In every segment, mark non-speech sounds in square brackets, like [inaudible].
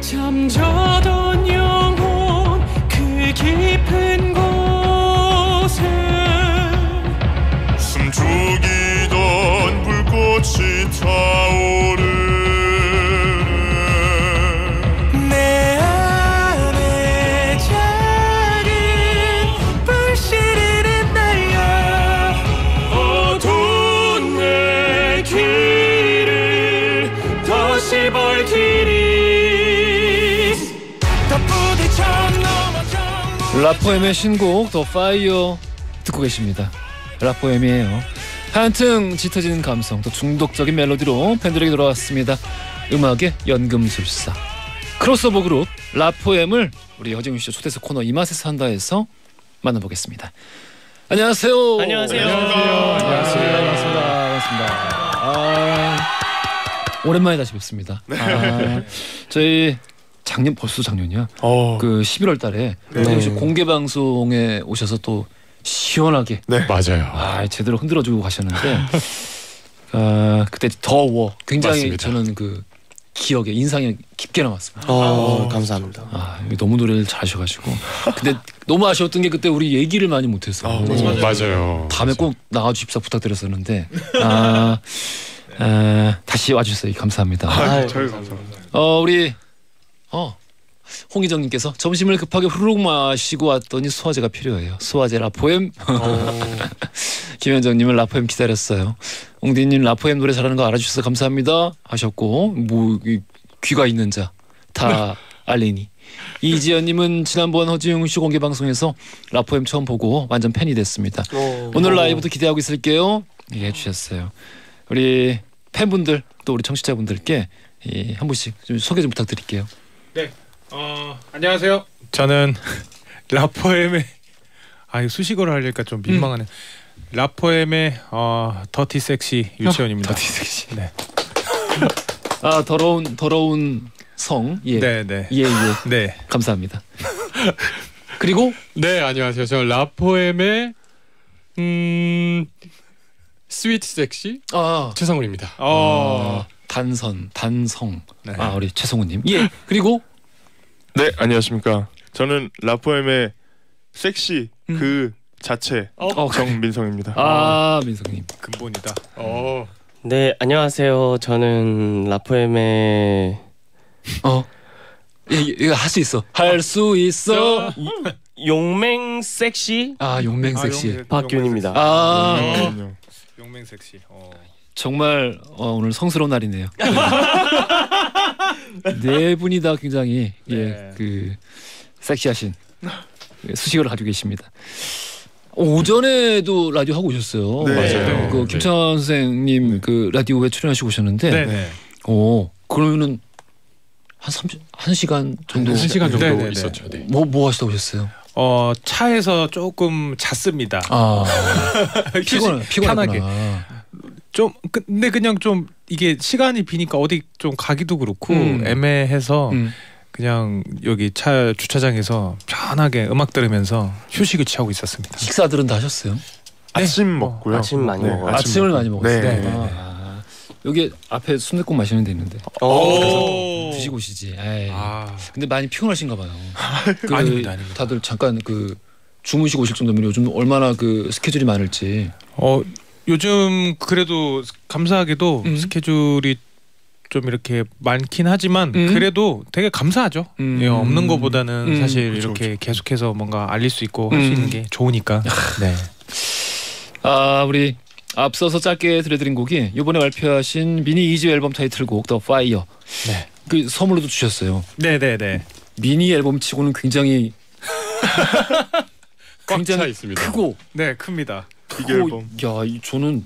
잠자던 라포엠의 신곡 The Fire 듣고 계십니다. 라포엠이에요. 한층 짙어지는 감성, 또 중독적인 멜로디로 팬들에게 돌아왔습니다. 음악의 연금술사 크로스오버 그룹 라포엠을 우리 허지웅쇼 초대석 코너 이 맛에 쇼 한다에서 만나보겠습니다. 안녕하세요. 안녕하세요. 안녕하세요. 반갑습니다. 반갑습니다. 아, 오랜만에 다시 뵙습니다. 아, 저희 작년 벌써 작년이야. 어. 그 11월 달에 허정윤 씨 공개 방송에 오셔서 또 시원하게 네 맞아요 아 제대로 흔들어 주고 가셨는데 [laughs] 아 그때 더워 굉장히 맞습니다. 저는 그 기억에 인상에 깊게 남았습니다. 어, 감사합니다. 아 너무 노래를 잘하셔 가지고 근데 너무 아쉬웠던 게 그때 우리 얘기를 많이 못 했어. 요 맞아요 다음에 꼭 나와 주십사 부탁드렸었는데 아, 아 다시 와주셔서 감사합니다. 아, 저희 감사합니다 어 우리 어 홍희정님께서 점심을 급하게 후루룩 마시고 왔더니 소화제가 필요해요. 소화제 라포엠. [laughs] 김현정님은 라포엠 기다렸어요. 옹디님 라포엠 노래 잘하는 거 알아주셔서 감사합니다 하셨고 뭐 이, 귀가 있는 자 다 [laughs] 알리니. 이지연님은 지난번 허지웅 씨 공개 방송에서 라포엠 처음 보고 완전 팬이 됐습니다. 오 늘 라이브도 기대하고 있을게요. 얘기해 주셨어요. 우리 팬분들 또 우리 청취자분들께 이, 한 분씩 좀 소개 좀 부탁드릴게요. 어 안녕하세요. 저는 [laughs] 라포엠의 아 수식어로 하려니까 좀 민망하네. 라포엠의 어 더티 섹시 유치원입니다. 더티 섹시. 네. 아 더러운 더러운 성. 예. 네, 네. 예, 예. 네. 감사합니다. 그리고 네 안녕하세요. 저는 라포엠의 음 스위트 섹시 아, 최성훈입니다. 어. 아 단선, 단성. 네. 아 우리 최성우님. 예. 그리고 네 안녕하십니까 저는 라포엠의 섹시 그 자체 어, 정민성입니다 아 민성님. 근본이다. 어 네, 안녕하세요. 저는 라포엠의 어. 예, 예, 이거 할 수 있어. 할 수 있어. 용맹 섹시 아 용맹 섹시. 용- 박균입니다. 아 그럼요. 용맹 섹시. 어. 정말 어, 오늘 성스러운 날이네요. 네 분이 다 굉장히 네. 예그 섹시하신 수식어를 가지고 계십니다. 오전에도 라디오 하고 오셨어요. 네. 맞아요. 그 네. 김찬 선생님 그 라디오에 출연하시고 오셨는데, 네, 네. 오 그러면은 한 30, 한 시간 정도 한 시간 정도 네, 네, 네. 있었죠. 네. 뭐 뭐 하시다 오셨어요? 어 차에서 조금 잤습니다. 아 [laughs] 피곤. 편하게. 좀 근데 그냥 좀 이게 시간이 비니까 어디 좀 가기도 그렇고 음. 애매해서 음. 그냥 여기 차 주차장에서 편하게 음악 들으면서 휴식을 취하고 있었습니다. 식사들은 다 하셨어요? 아침 먹고요 아침 많이 먹어요. 아침 아침을 먹고. 많이 먹었어요. 네, 네, 네. 아, 여기 앞에 순댓국 마시는 데 있는데 오. 드시고 오시지. 에이. 아, 근데 많이 피곤하신가 봐요. [laughs] 그 아닙니다, 아닙니다. 다들 잠깐 그 주무시고 오실 정도면 요즘 얼마나 그 스케줄이 많을지. 어 요즘 그래도 감사하게도 음. 스케줄이 좀 이렇게 많긴 하지만 음. 그래도 되게 감사하죠. 음. 예, 없는 것보다는 음. 사실 그쵸, 이렇게 계속해서 뭔가 알릴 수 있고 할수 음. 있는 게 좋으니까. 네. 아 우리 앞서서 짧게 들려드린 곡이 이번에 발표하신 미니 이집 앨범 타이틀곡 The Fire. 네. 그 선물로도 주셨어요. 네, 네, 네. 미니 앨범 치고는 굉장히 [laughs] 꽉차 굉장히 있습니다. 크고 네, 큽니다. 비계 크고, 앨범 야, 이- 저는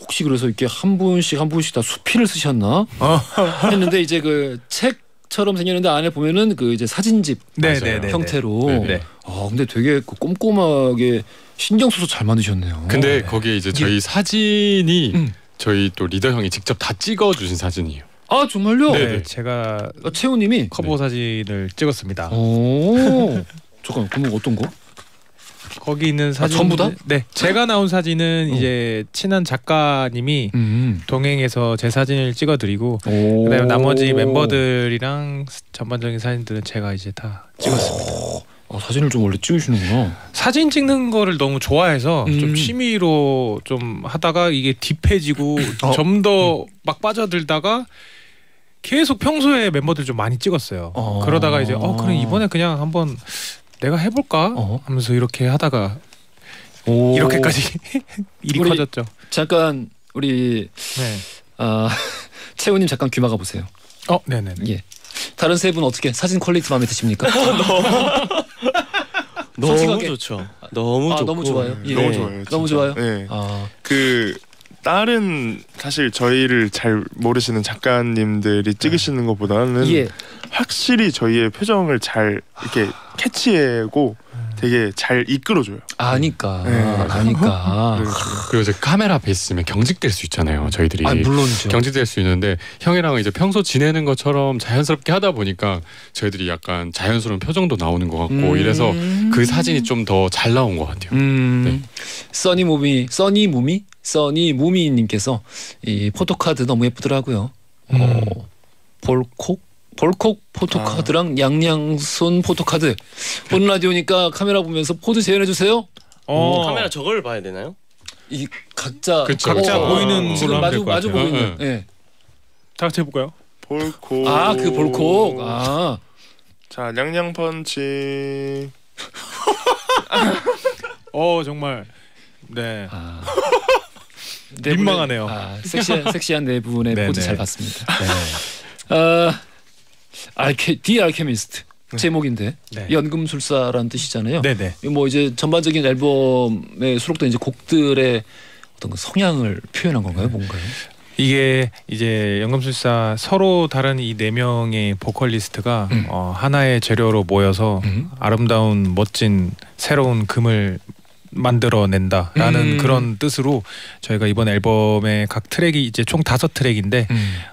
혹시 그래서 이렇게 한 분씩 한 분씩 다 수필을 쓰셨나 어. 했는데 이제 그 책처럼 생겼는데 안에 보면은 그 이제 사진집 네, 맞아요. 네, 네. 형태로. 네, 네. 아 근데 되게 그 꼼꼼하게 신경 써서 잘 만드셨네요. 근데 거기에 이제 저희 사진이 음. 저희 또 리더 형이 직접 다 찍어 주신 사진이에요. 아 정말요? 네, 네네. 제가 아, 채우님이. 커버 사진을 찍었습니다. 오. [laughs] 잠깐 그럼 어떤 거? 거기 있는 사진 전부 다? 네, 제가 나온 사진은 어. 이제 친한 작가님이 음. 동행해서 제 사진을 찍어드리고 오. 그다음에 나머지 멤버들이랑 전반적인 사진들은 제가 이제 다 찍었습니다. 어, 사진을 좀 원래 찍으시는구나. 사진 찍는 거를 너무 좋아해서 음. 좀 취미로 좀 하다가 이게 딥해지고 어. 좀더 막 빠져들다가 계속 평소에 멤버들 좀 많이 찍었어요. 어. 그러다가 이제 어 그럼 이번에 그냥 한번 내가 해볼까 어. 하면서 이렇게 하다가 오. 이렇게까지 [laughs] 일이 우리- 커졌죠. 잠깐 우리 네. 아, [laughs] 채우님 잠깐 귀 막아 보세요. 어, 네네. 예. 다른 세 분 어떻게 사진 quality 마음에 드십니까? [laughs] 너무 솔직하게. 좋죠. 너무 아, 좋고. 너무 좋아요. 예. 너무 네. 좋아요. 너무. 좋아요? 네. 아, 그 다른 사실 저희를 잘 모르시는 작가님들이 찍으시는 것보다는 예. 확실히 저희의 표정을 잘 이렇게 캐치하고 되게 잘 이끌어줘요. 아니까. 네. 아니까. 그리고 이제 카메라 앞에 있으면 경직될 수 있잖아요. 저희들이 아, 물론이죠. 경직될 수 있는데 형이랑 이제 평소 지내는 것처럼 자연스럽게 하다 보니까 저희들이 약간 자연스러운 표정도 나오는 것 같고 음. 이래서 그 사진이 좀 더 잘 나온 것 같아요. 음. 네. 써니 무미, 써니 무미, 써니 무미님께서 이 포토카드 너무 예쁘더라고요. 음. 어, 볼콕 볼콕 포토카드랑 양양손 포토카드. 보는 라디오니까 카메라 보면서 포즈 재현해 주세요. 어, 카메라 저걸 봐야 되나요? 이 각자 그쵸, 각자 어, 보이는 지금 마주 마주 같아요. 보고 있는. 어, 예. 다 같이 해볼까요? 볼콕. 아 그 볼콕. 아. 자 냥냥 펀치. [laughs] 어, 정말. 네. 아. 민망하네요. 아, 섹시한 [laughs] 섹시한 네 분의 네, 포즈 네. 잘 봤습니다. 아, [laughs] 알케 디 알케미스트 제목인데 네. 연금술사라는 뜻이잖아요. 네네. 뭐 이제 전반적인 앨범에 수록된 이제 곡들의 어떤 그 성향을 표현한 건가요, 뭔가요? 이게 이제 연금술사 서로 다른 이 네 명의 보컬리스트가 음. 어, 하나의 재료로 모여서 음. 아름다운 멋진 새로운 금을 만들어낸다라는 음. 그런 뜻으로 저희가 이번 앨범의 각 트랙이 이제 총 다섯 트랙인데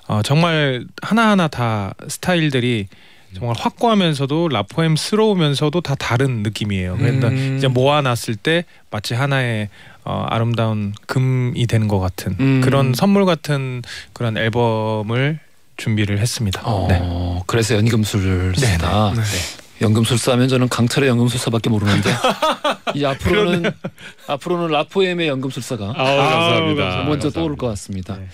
어, 정말 하나하나 다 스타일들이 정말 확고하면서도 라포엠스러우면서도 다 다른 느낌이에요. 그러니까 음. 이제 모아놨을 때 마치 하나의 어, 아름다운 금이 되는 것 같은 음. 그런 선물 같은 그런 앨범을 준비를 했습니다. 어, 네. 그래서 연금술사다. 네. 연금술사 하면 저는 강철의 연금술사밖에 모르는데 [laughs] 이 앞으로는 앞으로는 라포엠의 연금술사가 아우 감사합니다. 먼저 감사합니다. 떠오를 것 같습니다. 네.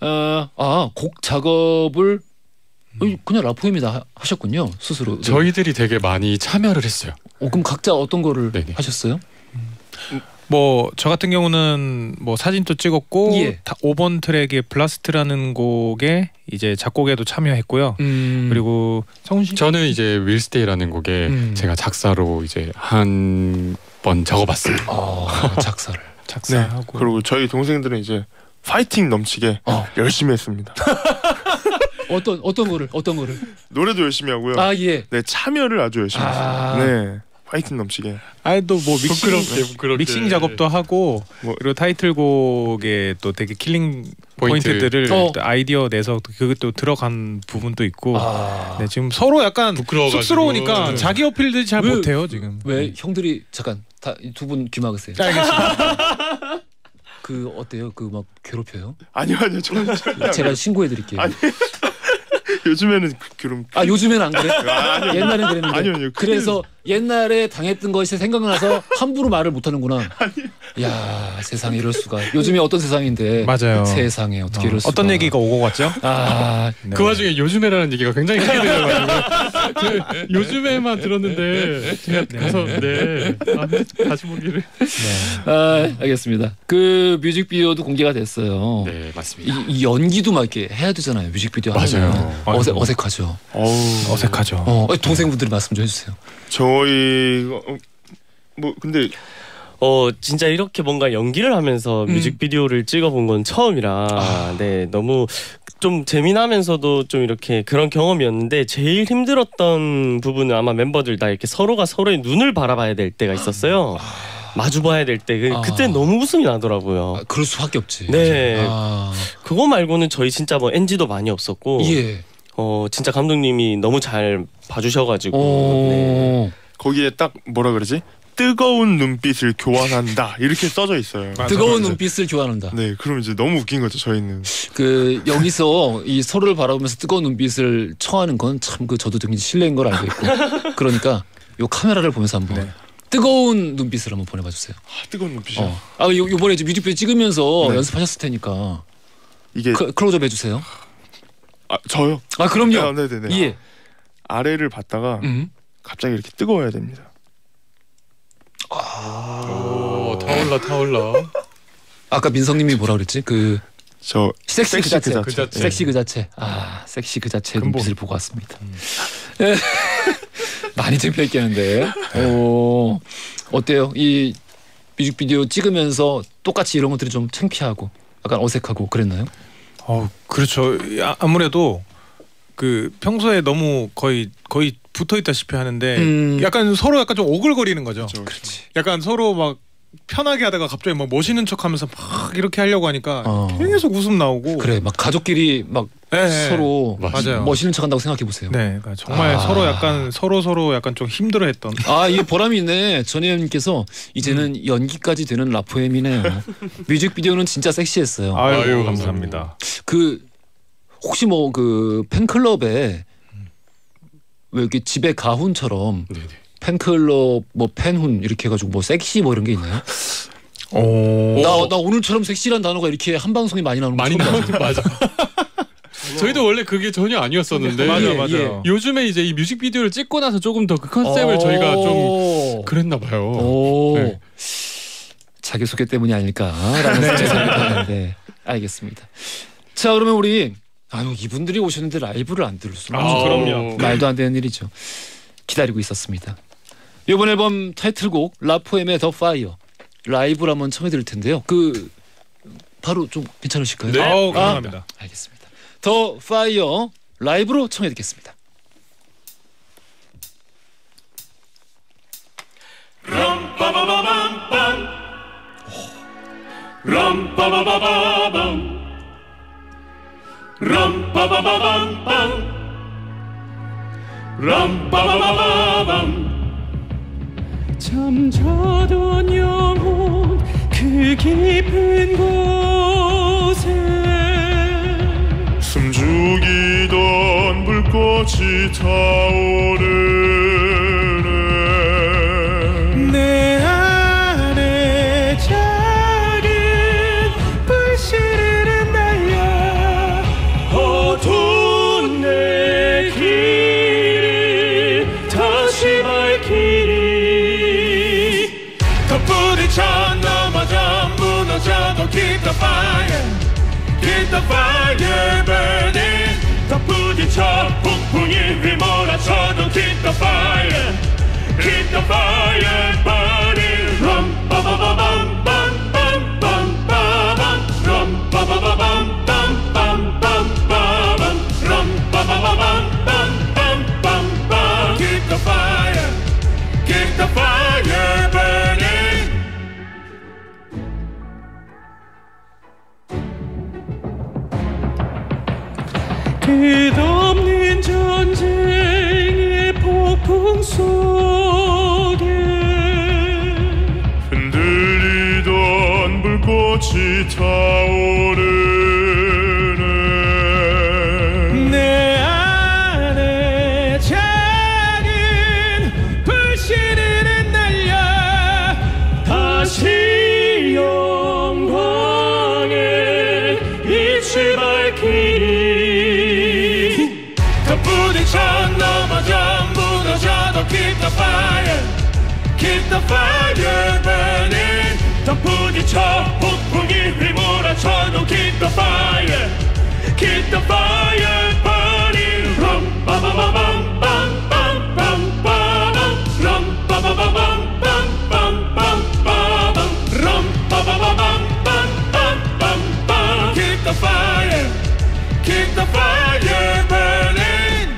어, 아, 곡 작업을 어, 그냥 라포엠이 다 하셨군요 스스로. 저희들이 되게 많이 참여를 했어요. 어, 그럼 각자 어떤 거를 네네. 하셨어요? 뭐 저 같은 경우는 뭐 사진도 찍었고 예. 다 5번 트랙의 Blast라는 곡에 이제 작곡에도 참여했고요. 음. 그리고 성훈 씨 저는 이제 Will Stay라는 곡에 음. 제가 작사로 이제 한 번 적어봤어요. 어, 작사를. [laughs] 네. 작사하고 그리고 저희 동생들은 이제 파이팅 넘치게 어. 열심히 했습니다. [laughs] 어떤 어떤 거를 어떤 거를? 노래도 열심히 하고요. 아 예. 네 참여를 아주 열심히 아. 했어요. 네. 파이팅 넘치게. 아또 뭐 믹싱 부끄럽게. 믹싱 작업도 하고 뭐- 그리고 타이틀곡에 또 되게 killing point. 포인트들을 어. 또 아이디어 내서 그것도 들어간 부분도 있고 아. 네, 지금 서로 약간 부끄러워가지고. 쑥스러우니까 네. 자기 어필들 잘 왜- 못해요 지금. 왜 형들이 잠깐 다두분 귀 막으세요. 알겠습니다. [laughs] 그 어때요? 그 막 괴롭혀요? 아니요 아니요 저는 제가 신고해 드릴게요. 요즘에는 그, 그럼 아 요즘엔 안 그래? 아. 옛날엔 그랬는데. 아니요, 아니요. 그래서 옛날에 당했던 것이 생각나서 함부로 말을 못 하는구나. [laughs] 야 세상에 이럴 수가. 요즘에 어떤 세상인데. 맞아요. 세상에 어떻게 이럴 수가. 어떤 얘기가 오고 갔죠? 아 네. 그 와중에 요즘에라는 얘기가 굉장히 크게 들려가지고 제가 [laughs] 요즘에만 들었는데 제가 가서 네 아, 다시 보기를 아, 알겠습니다. 그 뮤직비디오도 공개가 됐어요. 네 맞습니다. 이, 이 연기도 막 이렇게 해야 되잖아요. 뮤직비디오 맞아요. 하면 어색 아 이고. 어색하죠. 어우 어색하죠. 어 동생분들이 말씀 좀 해주세요. 저희 어, 뭐 근데 어 진짜 이렇게 뭔가 연기를 하면서 음. 뮤직비디오를 찍어본 건 처음이라 아. 네 너무 좀 재미나면서도 좀 이렇게 그런 경험이었는데 제일 힘들었던 부분은 아마 멤버들 다 이렇게 서로가 서로의 눈을 바라봐야 될 때가 있었어요. 마주 봐야 될 때 그, 아. 그때 너무 웃음이 나더라고요. 아, 그럴 수밖에 없지. 네. 아, 그거 말고는 저희 진짜 뭐 NG도 많이 없었고 예. 어 진짜 감독님이 너무 잘 봐주셔가지고 네. 오. 거기에 딱 뭐라 그러지? 뜨거운 눈빛을 교환한다 이렇게 써져 있어요. 맞아, 뜨거운 맞아. 눈빛을 교환한다. 네, 그럼 이제 너무 웃긴 거죠 저희는. 그 여기서 이 서로를 바라보면서 뜨거운 눈빛을 청하는 건 참 그 저도 되게 실례인 걸 알고 있고 그러니까 요 카메라를 보면서 한번 네. 뜨거운 눈빛을 한번 보내봐 주세요. 아, 뜨거운 눈빛이요. 어. 아 요, 요번에 이제 뮤직비디오 찍으면서 네. 연습하셨을 테니까 이게 클- 클로즈업 해주세요. 아 저요. 아 아, 그럼요. 네네네. 예. 아래를 봤다가 음. 갑자기 이렇게 뜨거워야 됩니다. 오, 타올라 타올라. 아까 민성님이 뭐라 그랬지? 그저 섹시, 그 자체. 그 자체. 섹시 그 자체. 아 섹시 그 자체 근본. 눈빛을 보고 왔습니다. 예. [laughs] 많이 창피했겠는데. 오 어때요? 이 뮤직비디오 찍으면서 똑같이 이런 것들이 좀 창피하고 약간 어색하고 그랬나요? 어 그렇죠. 아, 아무래도 그 평소에 너무 거의 거의 붙어 있다시피 하는데 음. 약간 서로 약간 좀 오글거리는 거죠. 저 그렇지. 약간 서로 막 편하게 하다가 갑자기 막 멋있는 척하면서 막 이렇게 하려고 하니까 어. 계속 웃음 나오고 그래 막 가족끼리 막 네, 네. 서로 맞아요. 멋있는 척한다고 생각해 보세요. 네, 그러니까 정말 아. 서로 약간 서로 서로 약간 좀 힘들어했던. 아, 이게 보람이 있네. 전혜연님께서 이제는 음. 연기까지 되는 라포엠이네요. 뮤직비디오는 진짜 섹시했어요. 아유, 아유, 감사합니다. 그 혹시 뭐 그 팬클럽에 왜 이렇게 집에 가훈처럼 네네. 팬클럽 뭐 팬훈 이렇게 해가지고 뭐 섹시 뭐 이런 게 있나요? 오. 나, 나 오늘처럼 섹시란 단어가 이렇게 한 방송에 많이 나오는 거 많이 나오는 맞아. 저희도 원래 그게 전혀 아니었었는데 맞아, 예, 맞아. 예. 요즘에 이제 이 뮤직비디오를 찍고 나서 조금 더 그 컨셉을 오. 저희가 좀 그랬나 봐요. 오. 네. 자기 소개 때문이 아닐까라는 생각이 드는데 알겠습니다. 자 그러면 우리 아유 이분들이 오셨는데 라이브를 안 들을 수는 아, 없죠. 그럼요. 말도 안 되는 일이죠. 기다리고 있었습니다. 이번 앨범 타이틀곡 라포엠의 The Fire 라이브를 한번 청해드릴 텐데요. 그 바로 좀 괜찮으실까요? 네. 아우, 감사합니다. 알겠습니다. The Fire 라이브로 럼빠바바밤 럼빠바바밤빰 럼빠바바밤 잠자던 영혼 그 깊은 곳에 꽃이 타오르네. 내 안에 작은 불씨를 날려 어두운 내 길을 다시 밝히리. 더 부딪혀 넘어져 무너져도 keep the fire keep the fire burning. 더 부딪혀 폭풍이 휘몰아쳐도 keep the fire keep the fire burning rum ba ba ba bum bum bum bum ba bum rum ba ba ba bum bum bum bum ba bum rum ba ba ba bum bum bum 타오르네. 내 안에 작은 불씨를 날려 다시 영광의 빛을 밝히리. 더 부딪혀 넘어져 무너져도 keep the fire keep the fire burning. 더 부딪혀 폭풍이 휘몰아쳐도 keep the fire keep the fire burning rum bum ba bum rum bum ba bum rum bum bum bum keep the fire keep the fire burning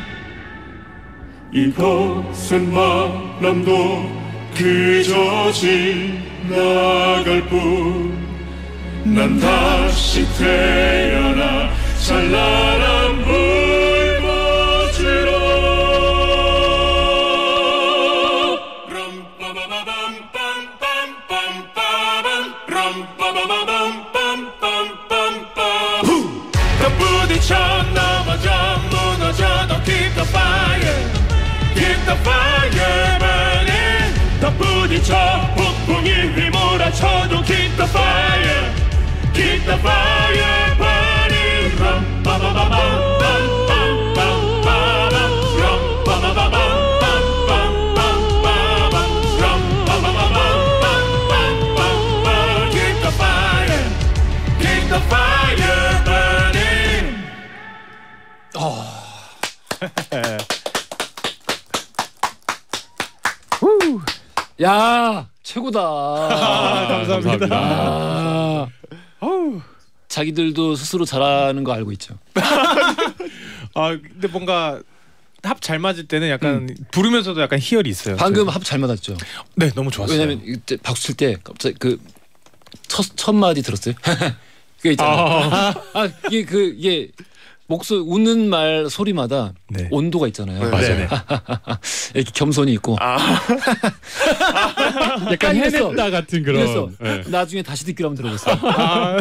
이곳은 마람도 그저 지나간 나갈 뿐 난 다시 태어나 찬란한 불꽃으로! 더 부딪혀 넘어져 무너져도 keep the fire. Keep the fire burning. 더 부딪혀 폭풍이 휘몰아쳐도 keep the fire the fire burning fire keep the fire burning 야 최고다. 감사합니다. 아, 자기들도 스스로 잘하는 거 알고 있죠. [laughs] 아 근데 뭔가 합 잘 맞을 때는 약간 부르면서도 약간 희열이 있어요. 방금 합 잘 맞았죠. 네 너무 좋았어요. 왜냐면 이때 박수 칠 때 갑자기 그첫 첫 마디 들었어요. [laughs] 그게 있잖아. 아, 아 이게 그 이게 목소리 웃는 말 소리마다 네. 온도가 있잖아요. 네. 맞아요. 이렇게 겸손이 있고 [laughs] 약간 이랬어. 해냈다 같은 그런. 그래서 네. 나중에 다시 듣기로 한번 들어보세요. 아,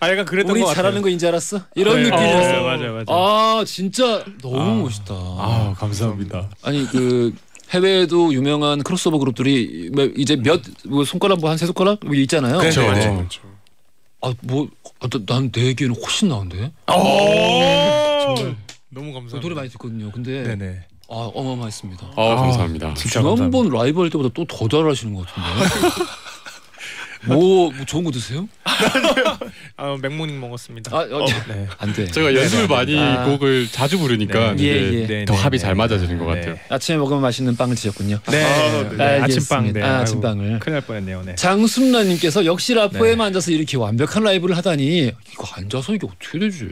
아 약간 그랬던 우리 것 같아요. 잘하는 거 인지 알았어? 이런 네. 느낌이었어. 어, 맞아요, 맞아요. 아 진짜 너무 아. 멋있다. 아 감사합니다. 아니 그 해외에도 유명한 크로스오버 그룹들이 뭐 이제 몇 뭐 손가락 뭐 한 세 손가락 뭐 있잖아요. 그렇죠. 그렇죠. 네. 그렇죠. 아뭐난 내 귀에는 훨씬 나은데. 정말 너무 감사합니다. 노래 많이 듣거든요. 근데 네네. 아 어마어마했습니다. 아, 감사합니다. 진짜 지난번 라이브 할 때보다 또 더 잘하시는 것 같은데. [laughs] 뭐, 뭐 좋은 거 드세요? 아 맥모닝 먹었습니다. 아, 어, 네. 안 돼. 제가 연습을 많이 아. 곡을 자주 부르니까 네. 예, 예. 네, 더 네, 합이 네. 잘 맞아지는 것 네. 같아요. 아침에 먹으면 맛있는 빵을 드셨군요. 네. 아, 네. 네. 아침빵. 네. 아, 아침빵을. 큰일 날 뻔했네요. 네. 장순라님께서 역시 라포에만 네. 앉아서 이렇게 완벽한 라이브를 하다니 이거 앉아서 이게 어떻게 되지?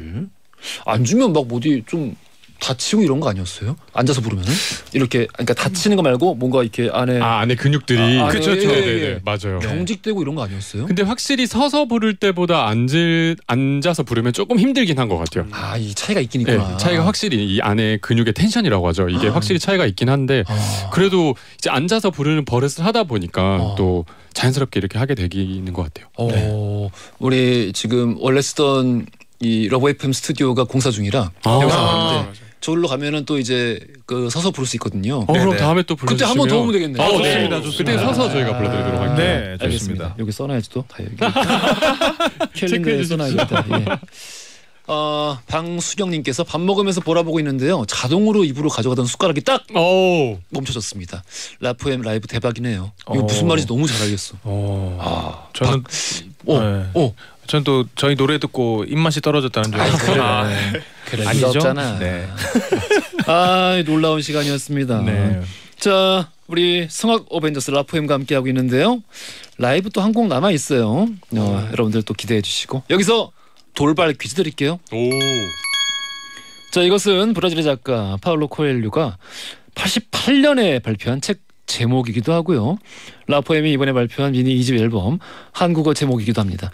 앉으면 막 어디 좀 다치고 이런 거 아니었어요? 앉아서 부르면은 이렇게 그러니까 다치는 거 말고 뭔가 이렇게 안에 아 안에 근육들이 아, 아, 그렇죠, 예, 그렇죠. 예, 네네 예. 맞아요. 경직되고 이런 거 아니었어요? 근데 확실히 서서 부를 때보다 앉을 앉아서 부르면 조금 힘들긴 한 것 같아요. 아 이 차이가 있긴 네, 있구나. 차이가 확실히 이 안에 근육의 텐션이라고 하죠. 이게 확실히 차이가 있긴 한데 아. 그래도 이제 앉아서 부르는 버릇을 하다 보니까 어. 또 자연스럽게 이렇게 하게 되기는 것 같아요. 어, 우리 지금 원래 쓰던 이 러브 FM 스튜디오가 공사 중이라 아. 여기서 아. 저기로 가면은 또 이제 그 서서 부를 수 있거든요. 어, 그럼 네네. 다음에 또 그때 불러주시면 한번 더 오면 되겠네요. 아, 어, 네. 좋습니다, 그때 좋습니다. 서서 저희가 불러드리도록 할게요. 네. 좋습니다. 여기 써놔야지 또. 다 여기. [laughs] 캘린더에 써놔야겠다. 예. 어, 방수경님께서 밥 먹으면서 보라 보고 있는데요. 자동으로 입으로 가져가던 숟가락이 딱 오. 멈춰졌습니다. 라프엠 라이브 대박이네요. 이거 어. 무슨 말인지 너무 잘 알겠어. 어. 아, 저는 어, 네. 어, 저는 또 저희 노래 듣고 입맛이 떨어졌다는 줄 아이, 그래. 알았어요. 네. 그래 아니죠? 네. [laughs] 아, 놀라운 시간이었습니다. 네. 자, 우리 성악 어벤져스 라프엠과 함께 하고 있는데요. 라이브 또 한 곡 남아 있어요. 어, 여러분들 또 기대해 주시고 여기서 돌발 퀴즈 드릴게요. 오. 자, 이것은 브라질의 작가 파울로 코엘류가 88년에 발표한 책 제목이기도 하고요. 라포엠이 이번에 발표한 미니 2집 앨범 한국어 제목이기도 합니다.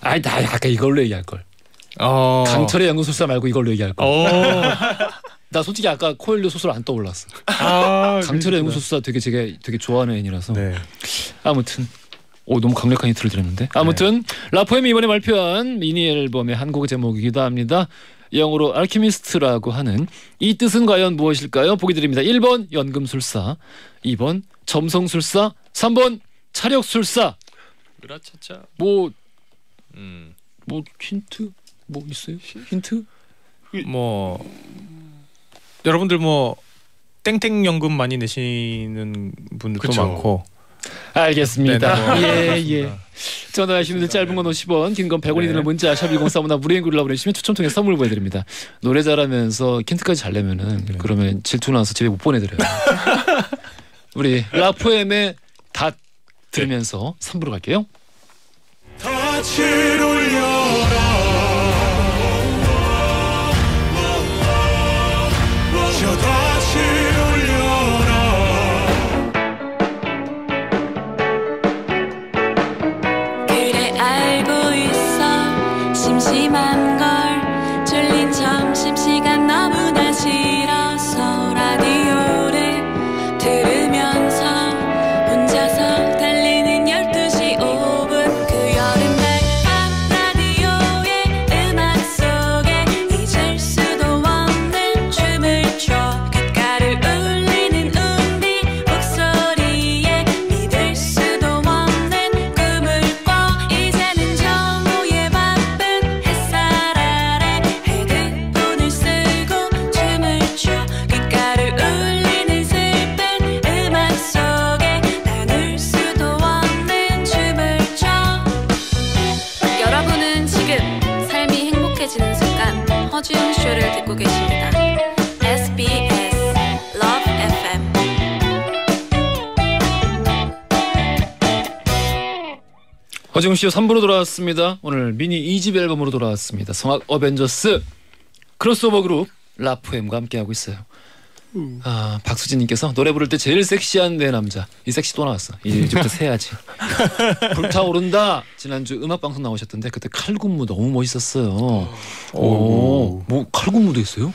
아이 나 아까 이걸로 얘기할 걸. 어. 강철의 연구소설 말고 이걸로 얘기할 걸. 오. 나 솔직히 아까 코엘류 소설 안 떠올랐어. 아, 강철의 연구소설 되게 제가 되게 좋아하는 애니라서. 네. 아무튼 오 너무 강력한 힌트를 드렸는데 아무튼 라포엠이 이번에 발표한 미니 앨범의 한 곡의 제목이기도 합니다. 영어로 알키미스트라고 하는 이 뜻은 과연 무엇일까요? 보기 드립니다. 1번 연금술사, 2번 점성술사, 3번 차력술사. 으라차차. 뭐 뭐 음. 힌트 뭐 있어요? 힌트? 뭐 여러분들 뭐 땡땡 연금 많이 내시는 분들도 그쵸. 많고 알겠습니다. 네, 예 예. 전화 하시는 분들 짧은 건 50원, 긴 건 100원이 네. 드는 문자 샵 1035나 무료인 글로 보내주시면 추첨 통해 선물 보내드립니다. 노래 잘하면서 킨트까지 잘 내면은 네. 그러면 질투 나서 집에 못 보내드려요. 우리 라포엠의 닷 들으면서 3부로 갈게요. 닻을 올려 허지웅 씨 3부로 돌아왔습니다. 오늘 미니 2집 앨범으로 돌아왔습니다. 성악 어벤져스 크로스오버 그룹 라프엠과 함께하고 있어요. 아 박수진님께서 노래 부를 때 제일 섹시한 내 남자 이 섹시 또 나왔어 이제부터 세야지 [laughs] 불타오른다 지난주 음악 방송 나오셨던데 그때 칼군무 너무 멋있었어요 오뭐 칼군무도 있어요?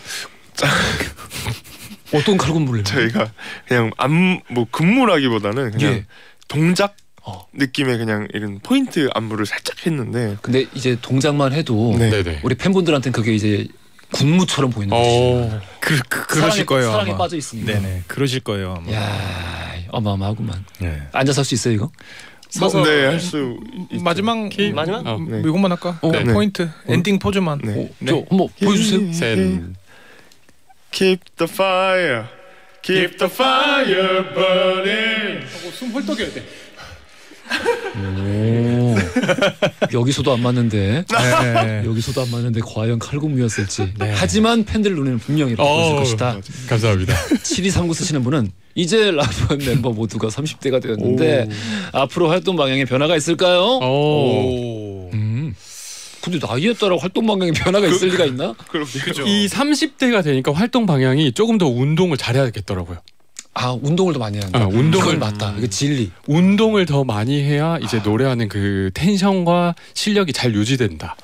[laughs] 어떤 칼군무를? 저희가 그냥 안뭐 근무라기보다는 그냥 예. 동작 어. 느낌의 그냥 이런 포인트 안무를 살짝 했는데 근데 이제 동작만 해도 네. 네네. 우리 팬분들한테는 그게 이제 군무처럼 보이는 어. 그, 그 그러실 사랑에, 거예요. 사랑에 아마. 빠져 있으니까 네네. 그러실 거예요. 아마. 야 어마어마하구만 네. 앉아서 할 수 있어요 이거? 뭐, 네, 할수 마지막 키- 마지막? 어. 뭐 네. 이것만 할까? 어. 네. 네. 포인트 엔딩 포즈만. 네. 어, 저 한번 보여주세요 센. Keep the fire Keep the fire burning 숨 헐떡여야 돼. 오 여기서도 안 맞는데 네. 여기서도 안 맞는데 과연 칼군무였을지 하지만 팬들 눈에는 분명히 보였을 어, 것이다 감사합니다. 7239 쓰시는 분은 이제 라이브 멤버 모두가 30대가 되었는데 앞으로 활동 방향에 변화가 있을까요? 오. 음. 근데 나이에 따라 활동 방향에 변화가 있을 리가 있나? 그렇게 이 30대가 되니까 활동 방향이 조금 더 운동을 잘해야겠더라고요. 아 운동을 더 많이 한다. 아, 운동을- 그건 맞다. 이게 진리. 운동을 더 많이 해야 이제 노래하는 그 텐션과 실력이 잘 유지된다.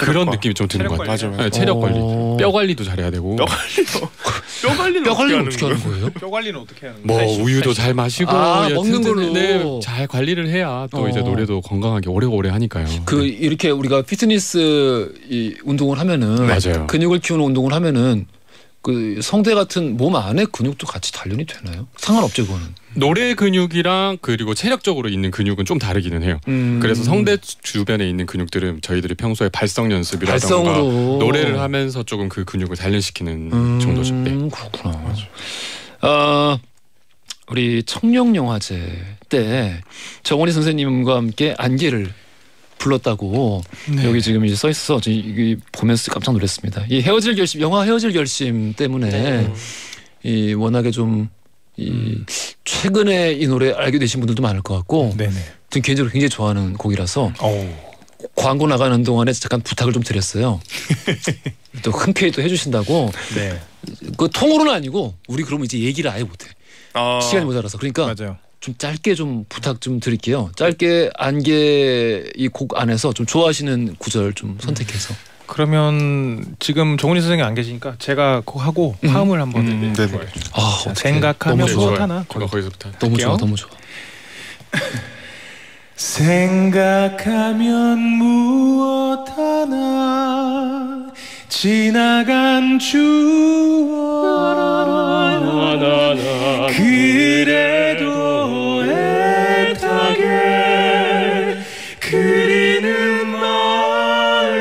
그런 체력과. 느낌이 좀 드는 것 같아요. 관리. 네, 체력 관리, 어. 뼈 관리도 잘해야 되고, 뼈 관리도 [laughs] 뼈 관리는 뼈 관리는 어떻게 어떻게 하는 거예요? 뼈 관리는 어떻게 하는 뭐 거예요? 우유도 잘 마시고, 아, 예, 먹는 튼튼히, 걸로. 네, 잘 관리를 해야 또 어. 이제 노래도 건강하게 오래오래 하니까요. 그 이렇게 우리가 피트니스 이 운동을 하면은 맞아요. 근육을 키우는 운동을 하면은 그 성대 같은 몸 안에 근육도 같이 단련이 되나요? 상관없죠 그거는. 노래 근육이랑 그리고 체력적으로 있는 근육은 좀 다르기는 해요. 음. 그래서 성대 주변에 있는 근육들은 저희들이 평소에 발성 연습이라던가 발성으로 노래를 하면서 조금 그 근육을 단련시키는 음, 정도죠. 네. 그렇구나. 아 우리 청룡 영화제 때 정원희 선생님과 함께 안개를 불렀다고 네. 여기 지금 이제 써 있어. 저 이게 보면서 깜짝 놀랐습니다. 이 헤어질 결심 영화 헤어질 결심 때문에 네. 이 워낙에 좀이 최근에 이 노래 알게 되신 분들도 많을 것 같고 네네. 전 개인적으로 굉장히 좋아하는 곡이라서 오. 광고 나가는 동안에 잠깐 부탁을 좀 드렸어요. [laughs] 또 흔쾌히 또 해주신다고 네. 그 통으로는 아니고 우리 그러면 이제 얘기를 아예 못해 아, 시간이 모자라서 그러니까 맞아요. 좀 짧게 좀 부탁 좀 드릴게요. 짧게 안개 이 곡 안에서 좀 좋아하시는 구절 좀 선택해서 그러면 지금 정훈이 선생님 안 계시니까 제가 그거 하고 음. 화음을 한번 음, 네. 네네. 아 자. 생각하면 좋아 무엇 하나 제가 거기서부터 너무 좋아 할게요. 너무 좋아 생각하면 무엇 하나 지나간 추억 그래도 애타게 그리는 마음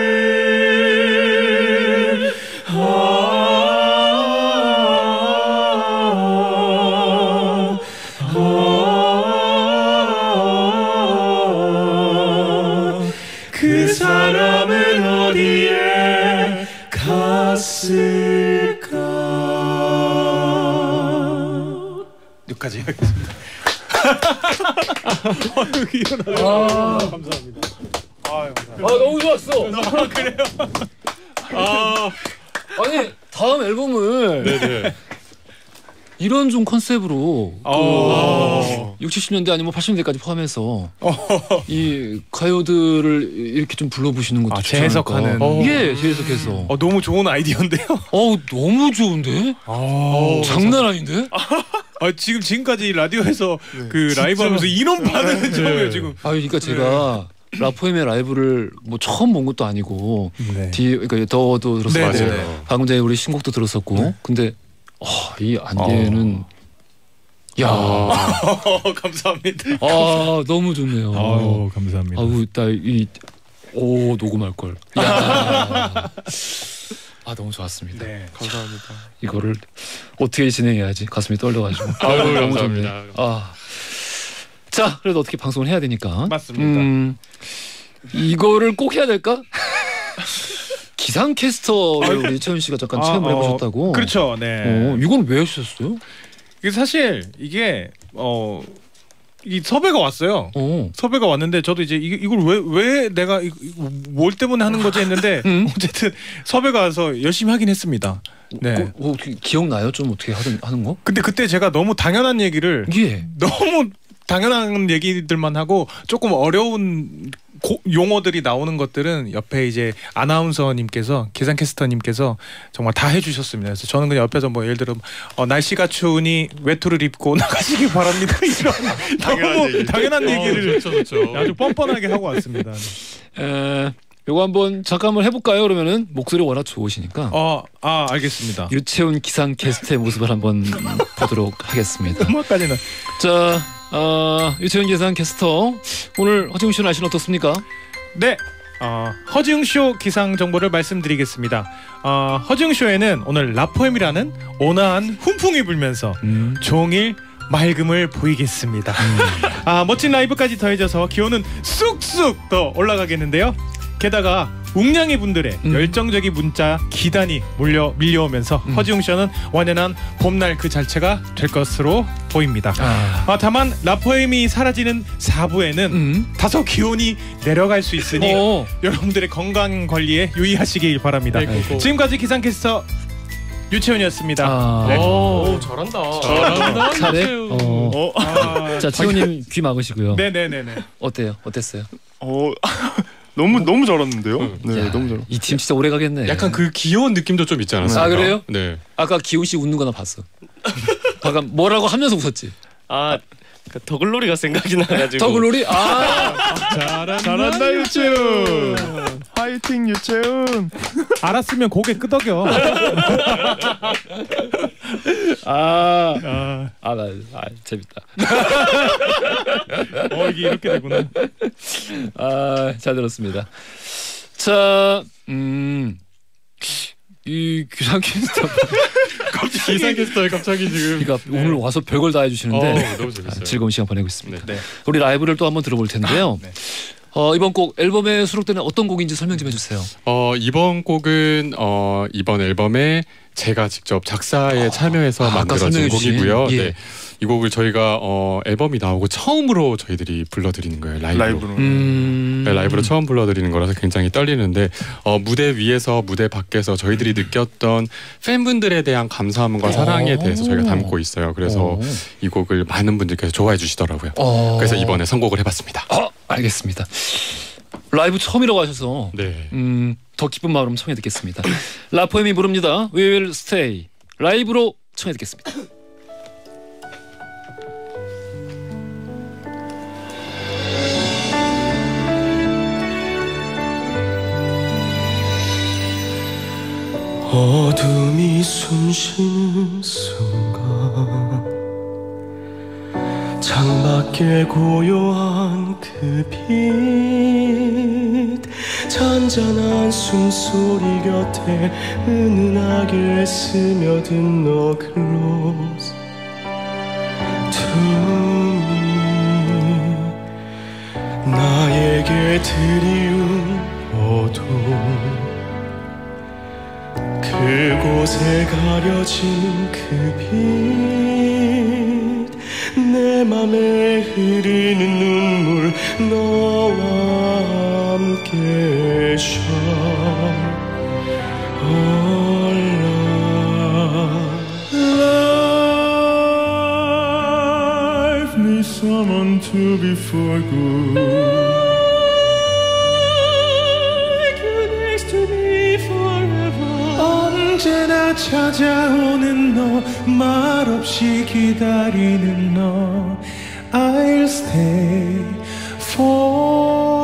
아, 아, 그 사람은 어디에 갔을까? 여기까지 하겠습니다. 아 너무 좋았어. 그래요? 아. 아니 다음 앨범을 네네. 이런 좀 컨셉으로 어. 60, 70년대 아니면 80년대까지 포함해서 이 가요들을 이렇게 좀 불러보시는 것도 아. 재해석하는. 어. 예, 재해석해서. 어, 너무 좋은 아이디어인데요 어우 너무 좋은데? 어, 장난 아닌데? 아, 지금 지금까지 라디오에서 네. 그 라이브 하면서 이런 반응은 처음이에요 지금 아 그러니까 제가 라포엠의 라이브를 뭐 처음 본 것도 아니고 네. 뒤 그러니까 더도 들었었고 네, 네. 방금 전에 우리 신곡도 들었었고 근데 어, 이 안개는 야, 아, 어, [laughs] 감사합니다 아 너무 좋네요. 아우 감사합니다 아우 나이오 녹음할 걸. 야. [laughs] 아 너무 좋았습니다. 네. 감사합니다. 이거를 어떻게 진행해야지 가슴이 떨려가지고. 아유, 너무 감사합니다. 아. 자 그래도 어떻게 방송을 해야 되니까. 맞습니다. 음, 이거를 꼭 해야 될까? [laughs] 기상캐스터를 우리 최훈 씨가 잠깐 체험을 아, 어, 해보셨다고. 그렇죠. 네. 어, 이건 왜 하셨어요? 이게 사실 이게 어. 이 섭외가 왔어요. 어. 섭외가 왔는데 저도 이제 이, 이걸 왜 왜 내가 이, 뭘 때문에 하는 거지 했는데 [laughs] 음? 어쨌든 섭외가 와서 열심히 하긴 했습니다. 네. 그, 어, 어떻게 기억나요? 좀 어떻게 하던 하는 거? 근데 그때 제가 너무 당연한 얘기를 예. 너무 당연한 얘기들만 하고 조금 어려운 고, 용어들이 나오는 것들은 옆에 이제 아나운서님께서 기상캐스터님께서 정말 다 해주셨습니다. 그래서 저는 그냥 옆에서 뭐 예를 들어 어, 날씨가 추우니 외투를 입고 나가시기 바랍니다. [laughs] 이런 너무 얘기. 당연한 얘기를 좋죠, 좋죠. 아주 뻔뻔하게 하고 왔습니다. 에, 요거 한번 잠깐만 해볼까요? 그러면은 목소리 워낙 좋으시니까 어, 아 알겠습니다. 유채훈 기상캐스터의 모습을 한번 [laughs] 보도록 하겠습니다. 음악까지는 자, 어, 유채훈 기상 캐스터 오늘 허지웅 씨 날씨는 어떻습니까? 네. 어, 허지웅 쇼 기상 정보를 말씀드리겠습니다. 어, 허지웅 쇼에는 오늘 라포엠이라는 온화한 훈풍이 불면서 음. 종일 맑음을 보이겠습니다. [laughs] 아 멋진 라이브까지 더해져서 기온은 쑥쑥 더 올라가겠는데요. 게다가 웅냥이 분들의 음. 열정적인 문자 기단이 몰려 밀려오면서 음. 허지웅 쇼는 완연한 봄날 그 자체가 될 것으로 보입니다. 아, 아, 다만 라포엠이 사라지는 4부에는 음. 다소 기온이 내려갈 수 있으니 어, 여러분들의 건강 관리에 유의하시길 바랍니다. 네, 꼭. 지금까지 기상캐스터 유채훈이었습니다. 아, 네. 오 잘한다. 잘한다. 잘해. 어. 어, 아, 자, 채훈님 귀 막으시고요. 네네네네. 어때요? 어땠어요? 어 [laughs] 너무 너무 잘했는데요. 응. 네, 야, 너무 잘. 이팀 진짜 오래 가겠네. 약간 그 귀여운 느낌도 좀 있지 않았어요? 아, 그래요? 네. 아까 기훈 씨 웃는 거나 봤어. [laughs] 방금 뭐라고 하면서 웃었지. 아, 그 더글로리가 생각이 나가지고. 더글로리. 아, 잘한다, 잘한다 유채훈. 화이팅 유채훈. 알았으면 고개 끄덕여. 아, 아, 아, 나, 아, 재밌다. 어 이게 이렇게 되구나. 아, 잘 들었습니다. 자, 음, 이 기상캐스터 [laughs] 기상 캐스터에 갑자기 지금. 그러니까 오늘 와서 별걸 다 해주시는데 어, 너무 아, 재밌어요. 즐거운 시간 보내고 있습니다. 네. 우리 라이브를 또 한번 들어볼 텐데요. 네. 어, 이번 곡 앨범에 수록되는 어떤 곡인지 설명 좀 해주세요. 어 이번 곡은 어 이번 앨범에 제가 직접 작사에 참여해서 아, 만들어진 곡이고요. 예. 네. 이 곡을 저희가 어 앨범이 나오고 처음으로 저희들이 불러드리는 거예요. 라이브로. 라이브로. 음, 네, 라이브로 처음 불러드리는 거라서 굉장히 떨리는데 어, 무대 위에서 무대 밖에서 저희들이 느꼈던 팬분들에 대한 감사함과 사랑에 대해서 저희가 담고 있어요. 그래서 오. 이 곡을 많은 분들께서 좋아해 주시더라고요. 어. 그래서 이번에 선곡을 해봤습니다. 어, 알겠습니다. 라이브 처음이라고 하셔서 네. 음, 더 기쁜 마음으로 청해 듣겠습니다. 라포엠이 부릅니다. We will stay. 라이브로 청해 듣겠습니다. 어둠이 숨쉬는 순간 창밖에 고요한 그빛 잔잔한 숨소리 곁에 은은하게 스며든 너 close to me 나에게 드리운 어둠 그곳에 가려진 그빛내 맘에 흐르는 눈물 너와 함께 needs someone to be for good. 언제나 찾아오는 너 말없이 기다리는 너. I'll stay for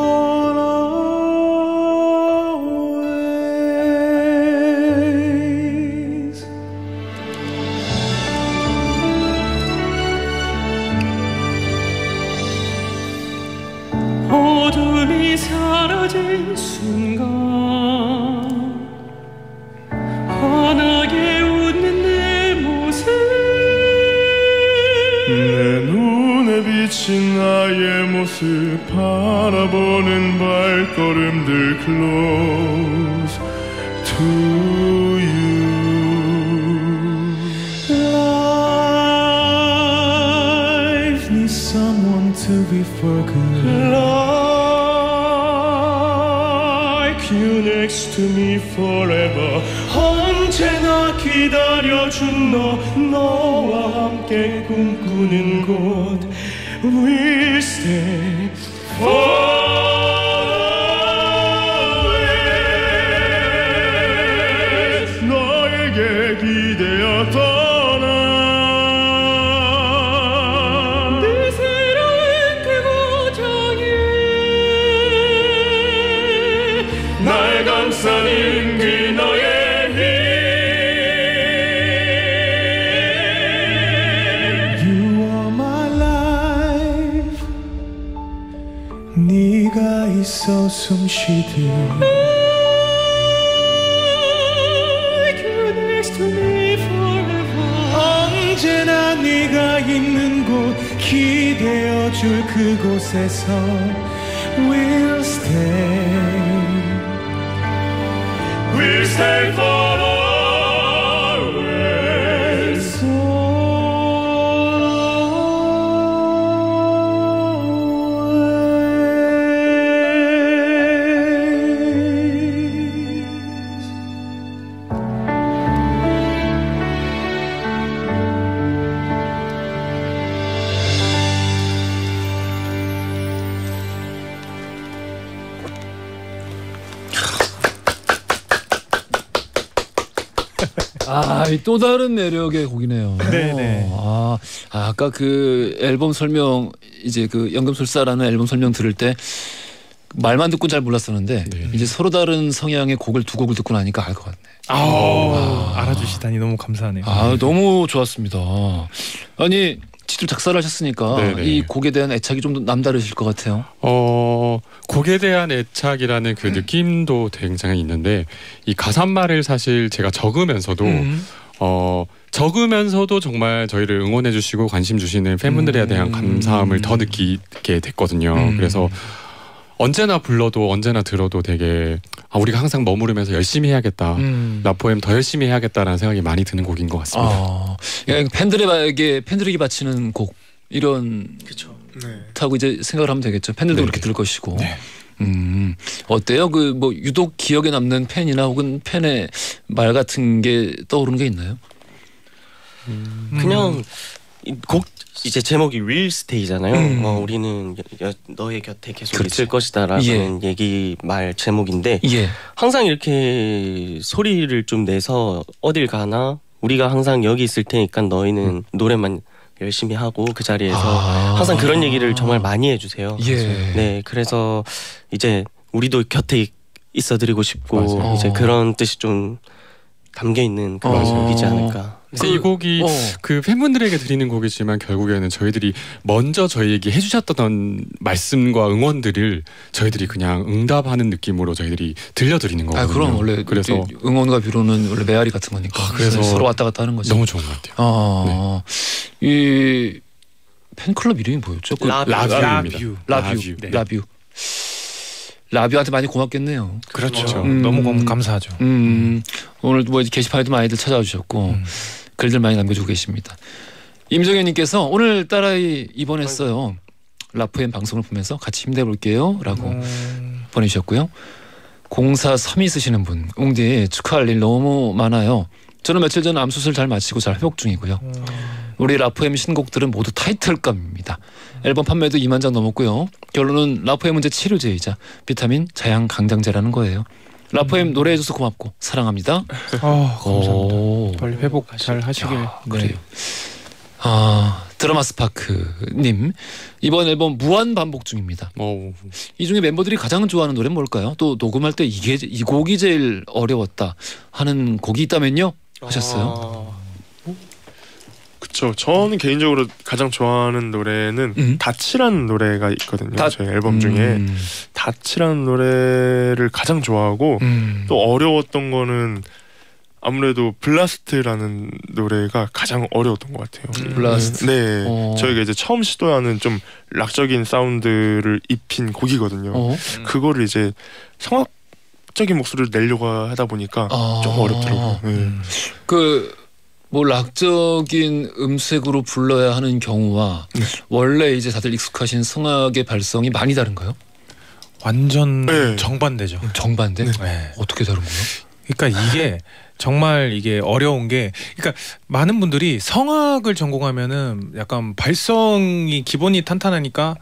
숨 쉬듯. 언제나 네가 있는 곳 기대어 줄 그곳에서 아, 이또 다른 매력의 곡이네요. 네네. 아, 아, 아까 그 앨범 설명 이제 그 연금술사라는 앨범 설명 들을 때 말만 듣고 잘 몰랐었는데 네. 이제 서로 다른 성향의 곡을 두 곡을 듣고 나니까 알 것 같네. 아, 알아주시다니 너무 감사하네요. 아, 너무 좋았습니다. 아니, 직접 작사를 하셨으니까 네네. 이 곡에 대한 애착이 좀더 남다르실 것 같아요. 어 곡에 대한 애착이라는 그 느낌도 굉장히 있는데 이 가사말을 사실 제가 적으면서도 음. 어 적으면서도 정말 저희를 응원해 주시고 관심 주시는 팬분들에 대한 감사함을 더 느끼게 됐거든요. 음. 그래서 언제나 불러도 언제나 들어도 되게 아 우리가 항상 머무르면서 열심히 해야겠다. 음. 라포엠 더 열심히 해야겠다라는 생각이 많이 드는 곡인 것 같습니다. 아, 그러니까 팬들에게 팬들에게 바치는 곡 이런 그렇죠. 네. 타고 이제 생각을 하면 되겠죠. 팬들도 네. 그렇게 들을 것이고. 음 어때요? 그 뭐 유독 기억에 남는 팬이나 혹은 팬의 말 같은 게 떠오르는 게 있나요? 그냥 이곡 이제 제목이 Real Stay잖아요. 음. 어, 우리는 여- 여- 너의 곁에 계속 그렇지. 있을 것이다라는 얘기 말 제목인데 예. 항상 이렇게 소리를 좀 내서 어딜 가나 우리가 항상 여기 있을 테니까 너희는 노래만 열심히 하고 그 자리에서 아. 항상 그런 얘기를 정말 많이 해주세요. 예. 네, 그래서 이제 우리도 곁에 있어 드리고 싶고 맞아요. 이제 어. 그런 뜻이 좀 담겨 있는 그런 맞아요. 곡이지 않을까. 그래서 이 곡이 어. 그 팬분들에게 드리는 곡이지만 결국에는 저희들이 먼저 저희에게 해주셨던 말씀과 응원들을 저희들이 그냥 응답하는 느낌으로 저희들이 들려드리는 거거든요. 아 그럼 원래 그래서 그 응원과 비로는 원래 메아리 같은 거니까. 아, 그래서 서로 왔다 갔다 하는 거죠. 너무 좋은 것 같아요. 아, 이 팬클럽 이름이 뭐였죠? 그 라뷰. 라뷰입니다. 라뷰. 라뷰. 네. 라뷰. 라뷰한테 많이 고맙겠네요. 그렇죠. 음. 너무 감- 감사하죠. 음, 오늘 뭐 게시판에도 많이들 찾아와 주셨고 음. 글들 많이 남겨주고 계십니다. 임정현님께서 오늘 딸아이 입원했어요. 라포엠 방송을 보면서 같이 힘내볼게요.라고 음. 보내주셨고요. 0432 쓰시는 분, 웅디 축하할 일 너무 많아요. 저는 며칠 전 암수술 잘 마치고 잘 회복 중이고요. 우리 라프엠 신곡들은 모두 타이틀감입니다. 앨범 판매도 2만 장 넘었고요. 결론은 라프엠 문제 치료제이자 비타민 자양 강장제라는 거예요. 라프엠 노래해줘서 고맙고 사랑합니다. 아, 감사합니다. 오. 빨리 회복 잘 하시길. 야, 그래요. 아 드라마 스파크님 이번 앨범 무한 반복 중입니다. 어, 이 중에 멤버들이 가장 좋아하는 노래는 뭘까요? 또 녹음할 때 이게 이 곡이 제일 어려웠다 하는 곡이 있다면요? 하셨어요. 아, 그쵸. 저는 개인적으로 가장 좋아하는 노래는 음. 닻이라는 노래가 있거든요. 다- 저희 앨범 중에 음, 닻이라는 노래를 가장 좋아하고 음. 또 어려웠던 거는 아무래도 Blast라는 노래가 가장 어려웠던 것 같아요. 음. Blast. 네, 어. 저희가 이제 처음 시도하는 좀 락적인 사운드를 입힌 곡이거든요. 어? 그거를 이제 성악 락적인 목소리를 내려고 하다 보니까 아. 좀 어렵더라고요. 네. 그 뭐 락적인 음색으로 불러야 하는 경우와 네. 원래 이제 다들 익숙하신 성악의 발성이 많이 다른가요? 완전 네. 정반대죠. 정반대? 네. 어떻게 다른 거예요? 그러니까 이게 정말 이게 어려운 게 그러니까 많은 분들이 성악을 전공하면은 약간 발성이 기본이 탄탄하니까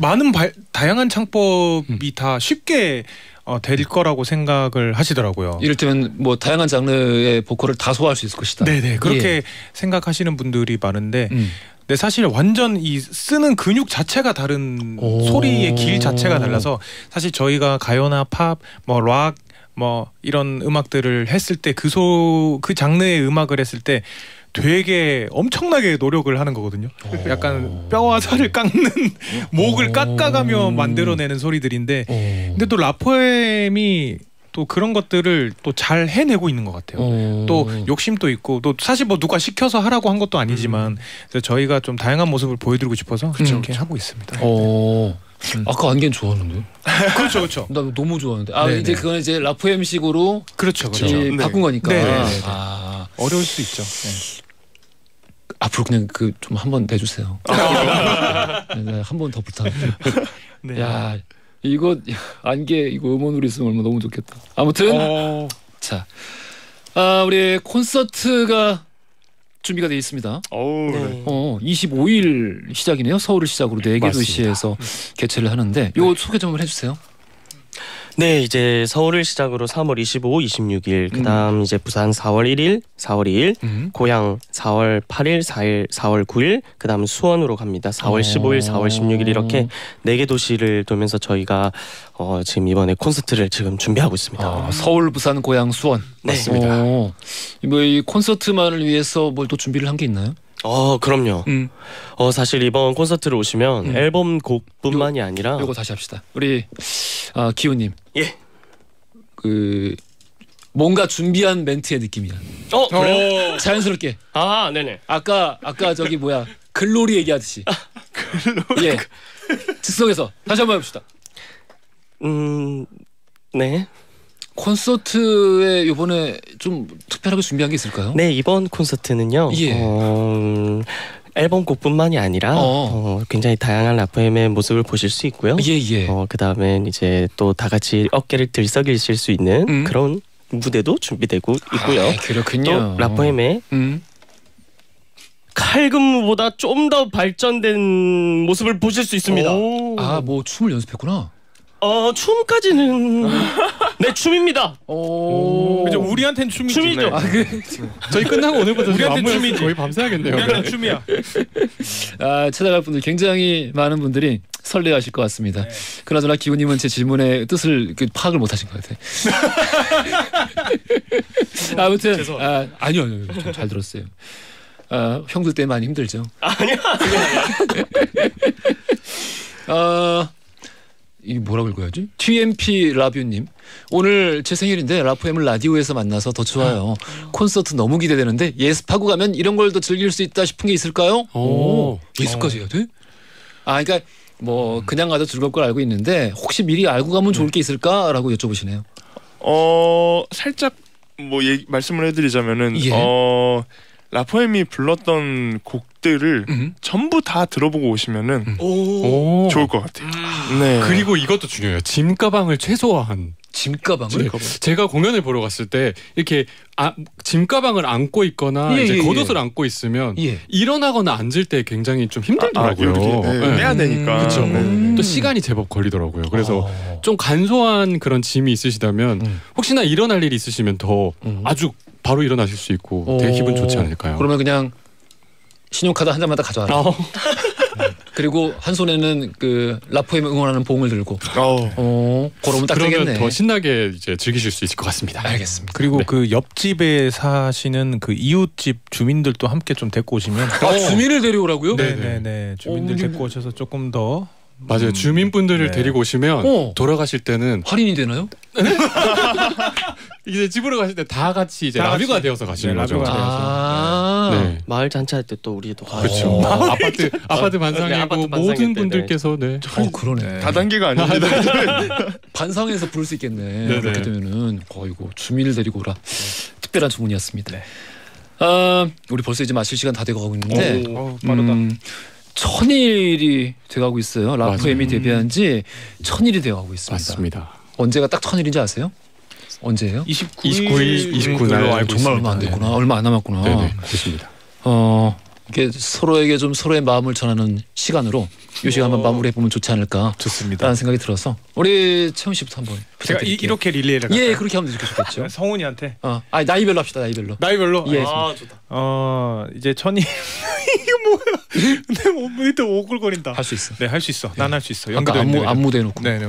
많은 발, 다양한 창법이 다 쉽게 어, 될 거라고 생각을 하시더라고요. 이를테면 뭐 다양한 장르의 보컬을 다 소화할 수 있을 것이다. 네네 그렇게 예. 생각하시는 분들이 많은데 음. 근데 사실 완전 이 쓰는 근육 자체가 다른 오. 소리의 길 자체가 달라서 사실 저희가 가요나 팝, 뭐 락, 뭐 이런 음악들을 했을 때 그 소그 장르의 음악을 했을 때 되게 엄청나게 노력을 하는 거거든요. 약간 뼈와 살을 깎는 목을 깎아가며 만들어내는 소리들인데 어. 근데 또 라포엠이 또 그런 것들을 또 잘 해내고 있는 것 같아요. 어. 또 욕심도 있고 또 사실 뭐 누가 시켜서 하라고 한 것도 아니지만 그래서 저희가 좀 다양한 모습을 보여드리고 싶어서 이렇게 하고 있습니다. 어. 아까 안개는 좋았는데. [laughs] 그렇죠, 그렇죠, 나 너무 좋아하는데. 아 네네. 이제 그건 이제 라포엠식으로 그렇죠, 그렇죠. 이 네. 바꾼 거니까. 네, 네, 네. 아 어려울 수 있죠. 네. 앞으로 그냥 그 좀 한번 내주세요. 네, 한번 더 부탁드려요. [laughs] 네. 야 이거 야, 안개 이거 음원으로 있으면 얼마나 너무 좋겠다. 아무튼 어, 자, 아 우리 콘서트가 준비가 되어 있습니다. 어우, 네. 어 25일 시작이네요. 서울을 시작으로 네개 맞습니다. 도시에서 개최를 하는데 요 소개 좀 해주세요. 네, 이제 서울을 시작으로 3월 25, 26일, 그다음 이제 부산 4월 1일, 4월 2일, 음. 고향 4월 8일, 4일, 4월 9일, 그다음 수원으로 갑니다. 4월 15일, 4월 16일 이렇게 네 개 도시를 돌면서 저희가 어, 지금 이번에 콘서트를 지금 준비하고 있습니다. 아, 서울, 부산, 고향, 수원. 네. 어, 뭐이 콘서트만을 위해서 뭘 또 준비를 한 게 있나요? 어, 그럼요. 음. 어, 사실 이번 콘서트를 오시면 음. 앨범 곡뿐만이 아니라 요거 다시 합시다. 우리 아, 기훈님. 예. 그 뭔가 준비한 멘트의 느낌이야. 어, 그래요? 자연스럽게. 아, 네네. 아까 아까 저기 뭐야 글로리 얘기하듯이. 글로리. 예. 즉석에서 다시 한번 해봅시다. 음, 네. 콘서트에 이번에 좀 특별하게 준비한 게 있을까요? 네, 이번 콘서트는요. 예. 어, 음, 앨범 곡뿐만이 아니라 어. 어, 굉장히 다양한 라포엠의 모습을 보실 수 있고요. 예 예. 어, 그다음엔 이제 또 다 같이 어깨를 들썩이실 수 있는 음. 그런 무대도 준비되고 있고요. 아, 그렇군요. 또 라포엠의 음. 칼군무보다 좀 더 발전된 모습을 보실 수 있습니다. 아뭐 춤을 연습했구나. 어, 춤까지는 [laughs] 네 춤입니다. 오. 그죠 우리한텐 춤이지. 춤이죠. 아, 그, 저희 끝나고 오늘부터 우리한테 춤이지. 거의 밤새야겠네요. 우리한텐 춤이야. [laughs] 아, 찾아갈 분들 굉장히 많은 분들이 설레하실 것 같습니다. 그나저나 기훈님은 제 질문의 뜻을 그 파악을 못하신 것 같아요. [laughs] 아무튼 아, 아니요, 아니요, 저잘 들었어요. 아, 형들 때 많이 힘들죠. 아니야. 아, 이 뭐라고 읽어야지? TMP 라뷰님 오늘 제 생일인데 라프엠을 라디오에서 만나서 더 좋아요. 콘서트 너무 기대되는데 예습하고 가면 이런 걸 더 즐길 수 있다 싶은 게 있을까요? 오. 예습까지 해야 돼? 아, 그러니까 뭐 그냥 가도 즐거울 걸 알고 있는데 혹시 미리 알고 가면 좋을 게 있을까라고 여쭤보시네요. 어 살짝 뭐 얘기, 말씀을 해드리자면은 예. 어 라포엠이 불렀던 곡 들을 음. 전부 다 들어보고 오시면은 오. 좋을 것 같아요. 네. 그리고 이것도 중요해요. 짐 가방을 최소화한. 짐 가방을 제가 공연을 보러 갔을 때 이렇게 아, 짐 가방을 안고 있거나 예, 이제 예, 겉옷을 안고 있으면 예. 일어나거나 앉을 때 굉장히 좀 힘들더라고요. 이렇게, 네, 네. 빼야 되니까. 그쵸. 네. 또 시간이 제법 걸리더라고요. 그래서 어. 좀 간소한 그런 짐이 있으시다면 음. 혹시나 일어날 일이 있으시면 더 음. 아주 바로 일어나실 수 있고 되게 오. 기분 좋지 않을까요? 그러면 그냥 신용카드 한 장마다 가져와라. 어, 그리고 한 손에는 그 라포엠 응원하는 봉을 들고. 어. 어, 그러면 딱 그러면 되겠네. 더 신나게 이제 즐기실 수 있을 것 같습니다. 알겠습니다. 그리고 네. 그 옆집에 사시는 그 이웃집 주민들도 함께 좀 데리고 오시면 아, 주민을 데려오라고요? 네네네 주민들 어, 데리고 오셔서 조금 더 맞아요. 주민분들을 네. 데리고 오시면 어. 돌아가실 때는 할인이 되나요? [laughs] 이제 집으로 가실 때 다 같이 이제 다 라뷰가 같이. 되어서 가시는 네, 거죠. 돼요. 아. 네. 마을 잔치할 때 또 우리도 가고. 그렇죠. 어. 아파트 아파트 반상회고 네, 아파트 모든 때, 분들께서 네. 어 그러네. 다단계가 아닙니다. [laughs] 반상에서 부를 수 있겠네. 네네. 그렇게 되면은 어이고 주민을 데리고 오라. 특별한 주문이었습니다. 네. 아 우리 벌써 이제 마칠 시간 다 돼가고 있는데 어, 빠르다. 음, 천일이 돼가고 있어요. 라프엠이 맞아요. 데뷔한 지 천일이 돼가고 있습니다. 맞습니다. 언제가 딱 천일인지 아세요? 언제예요? 29일, 29일, 29일 날 알고 정말 얼마. 안 됐구나. 얼마 안 남았구나. 네네 그렇습니다. 어 이게 서로에게 좀 서로의 마음을 전하는 시간으로 이 시간 한번 마무리해 보면 좋지 않을까라는 좋습니다. 생각이 들어서 우리 채훈 씨부터 한번 제가 이, 부탁드릴게요. 이렇게 릴레이를 예? 그렇게 하면 이렇게 좋겠죠. [laughs] 성훈이한테 어, 아니 나이별로 합시다 나이별로. 나이별로 예. 아, 어 이제 천이 [laughs] 이게 뭐야? 몸이 또 오글거린다. 할 수 있어. 네할 수 있어. 난할 수 있어. 아까 연기도 안무 있는데. 안무 대 놓고. 네, 네.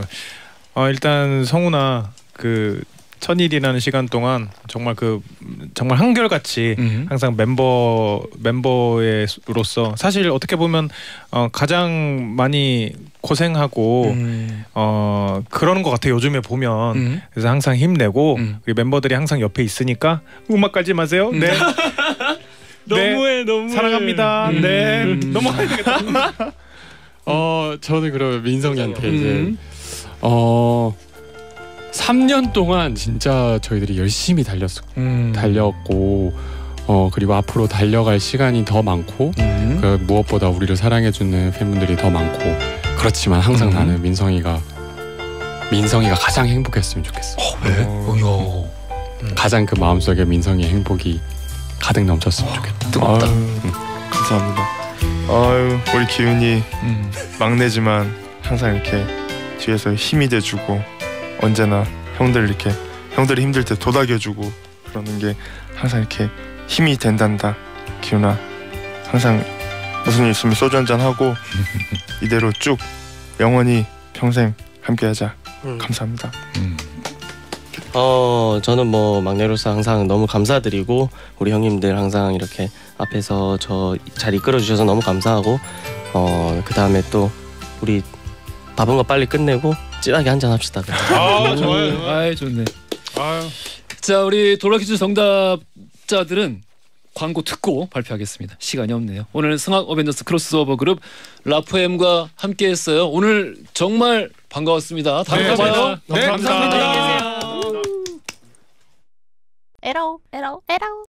어 일단 성훈아 그 천일이라는 시간 동안 정말 그 음, 정말 한결같이 음. 항상 멤버 멤버로서 사실 어떻게 보면 어 가장 많이 고생하고 음. 어 그러는 것 같아요 요즘에 보면 음. 그래서 항상 힘내고 음. 우리 멤버들이 항상 옆에 있으니까 음악 깔지 마세요. 음. [laughs] 네. 너무해 너무해. 사랑합니다. 음. 네. 음. 넘어가야 되겠다. [laughs] 어 저는 그러면 민성이한테 이제 음. 어 3년 동안 진짜 저희들이 열심히 달렸 음. 달렸고 어 그리고 앞으로 달려갈 시간이 더 많고 음. 그 무엇보다 우리를 사랑해주는 팬분들이 더 많고 그렇지만 항상 음. 나는 민성이가 민성이가 가장 행복했으면 좋겠어. 왜? 어여. 가장 그 마음속에 민성이의 행복이 가득 넘쳤으면 좋겠다. 뜨겁다. 아유, 감사합니다. 아유 우리 기훈이 음. 막내지만 항상 이렇게 뒤에서 힘이 돼주고 언제나 형들 이렇게 형들이 힘들 때 도닥여주고 그러는 게 항상 이렇게 힘이 된단다 기훈아 항상 무슨 일 있으면 소주 한잔 하고 [laughs] 이대로 쭉 영원히 평생 함께하자 음. 감사합니다 음. 어 저는 뭐 막내로서 항상 너무 감사드리고 우리 형님들 항상 이렇게 앞에서 저 잘 이끌어 주셔서 너무 감사하고 어그 다음에 또 우리 밥은 거 빨리 끝내고 찐하게 한잔 합시다. 아 좋아요. 아이 좋네. 아유. 자 우리 돌아퀴즈 정답자들은 광고 듣고 발표하겠습니다. 시간이 없네요. 오늘 승학 어벤져스 크로스오버 그룹 라프엠과 함께했어요. 오늘 정말 반가웠습니다. 다음에 네, 또 봐요. 네, 감사합니다. 에러 에러 에러